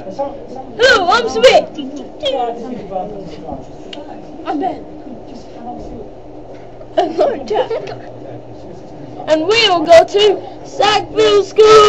Hello, I'm Smith. I'm Ben. I'm Jack. And we'll go to Sackville School.